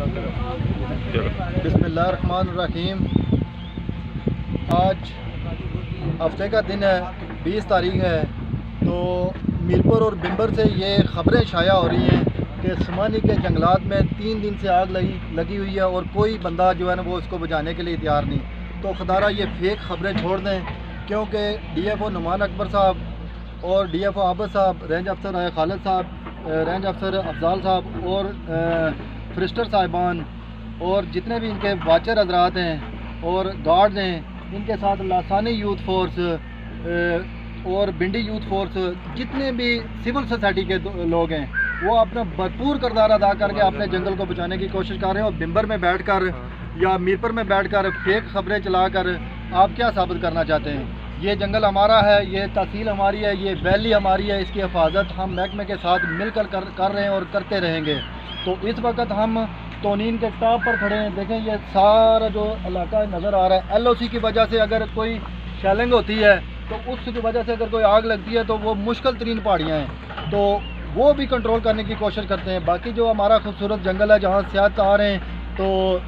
بسم اللہ الرحمن الرحیم۔ آج ہفتے کا دن ہے، بیس تاریخ ہے۔ تو میرپور اور بمبر سے یہ خبریں شائع ہو رہی ہیں کہ سمانی کے جنگلات میں تین دن سے آگ لگی لگی ہوئی ہے اور کوئی بندہ جو ہے نا وہ اس کو بجانے کے لیے تیار نہیں۔ تو خدارہ یہ فیک خبریں چھوڑ دیں، کیونکہ D F O Numan Akbar صاحب اور ڈی ایف او عابد صاحب، رینج افسر آئے خالد صاحب، رینج افسر افضال صاحب اور فرسٹر صاحبان اور جتنے بھی ان کے واچر حضرات ہیں اور گارڈز ہیں، ان کے ساتھ لاسانی یوتھ فورس اور بنڈی یوتھ فورس، جتنے بھی سول سوسائٹی کے لوگ ہیں، وہ اپنا بھرپور کردار ادا کر کے اپنے جنگل کو بچانے کی کوشش کر رہے ہیں اور بمبر میں بیٹھ کر یا میرپر میں بیٹھ کر فیک خبریں چلا کر آپ کیا ثابت کرنا چاہتے ہیں؟ یہ جنگل ہمارا ہے، یہ تحصیل ہماری ہے، یہ ویلی ہماری ہے، اس کی حفاظت ہم محکمے کے ساتھ مل کر کر رہے ہیں اور کرتے رہیں گے۔ تو اس وقت ہم تونین کے ٹاپ پر کھڑے ہیں۔ دیکھیں، یہ سارا جو علاقہ نظر آ رہا ہے۔ ایل او سی کی وجہ سے اگر کوئی شیلنگ ہوتی ہے، تو اس کی وجہ سے اگر کوئی آگ لگتی ہے، تو وہ مشکل ترین پہاڑیاں ہیں۔ تو وہ بھی کنٹرول کرنے کی کوشش کرتے ہیں۔ باقی جو ہمارا خوبصورت جنگل ہے، جہاں سیاحت آ رہے ہیں، تو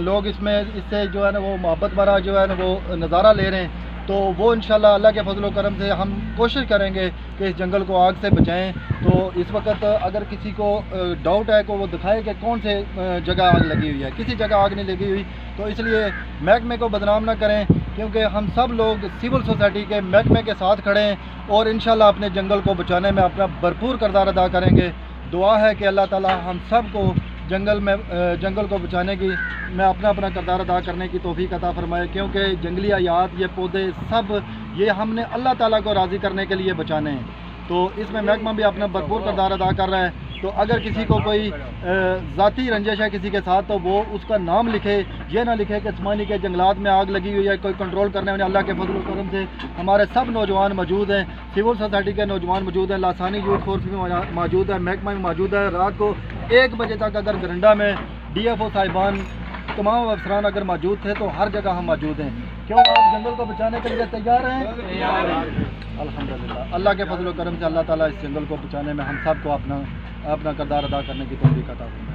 لوگ اس میں، اس سے جو ہے نا، وہ محبت بھرا جو ہے نا، وہ نظارہ لے رہے ہیں۔ تو وہ انشاءاللہ اللہ کے فضل و کرم سے ہم کوشش کریں گے کہ اس جنگل کو آگ سے بچائیں۔ تو اس وقت اگر کسی کو ڈاؤٹ ہے کہ وہ دکھائے کہ کون سے جگہ آگ لگی ہوئی ہے، کسی جگہ آگ نہیں لگی ہوئی، تو اس لیے محکمے کو بدنام نہ کریں، کیونکہ ہم سب لوگ سول سوسائٹی کے محکمے کے ساتھ کھڑے ہیں اور انشاءاللہ اپنے جنگل کو بچانے میں اپنا بھرپور کردار ادا کریں گے۔ دعا ہے کہ اللہ تعالی ہم سب کو جنگل میں جنگل کو بچانے کی، میں اپنا اپنا کردار ادا کرنے کی توفیق عطا فرمائے، کیونکہ جنگلی حیات یہ پودے سب، یہ ہم نے اللہ تعالیٰ کو راضی کرنے کے لیے بچانے ہیں۔ تو اس میں محکمہ بھی اپنا بھرپور کردار ادا کر رہا ہے۔ تو اگر کسی کو کوئی ذاتی رنجش ہے کسی کے ساتھ، تو وہ اس کا نام لکھے۔ یہ نہ لکھے کہ عثمانی کے جنگلات میں آگ لگی ہوئی ہے، کوئی کنٹرول کرنے والے اللہ کے فضل و کرم سے۔ ہمارے سب نوجوان موجود ہیں، سول سوسائٹی کے نوجوان موجود ہیں، لاسانی یوتھ فورس بھی موجود ہے محکمہ بھی موجود ہے۔ رات کو ایک بجے تک اگر گرنڈا میں ڈی ایف او صاحبان تمام افسران اگر موجود تھے تو ہر جگہ ہم موجود ہیں۔ کیوں؟ آپ جنگل کو بچانے کے لیے تیار ہیں؟ الحمدللہ۔ اللہ کے فضل و کرم سے اللہ تعالیٰ اس جنگل کو بچانے میں ہم سب کو اپنا اپنا کردار ادا کرنے کی توفیق عطا فرمائے۔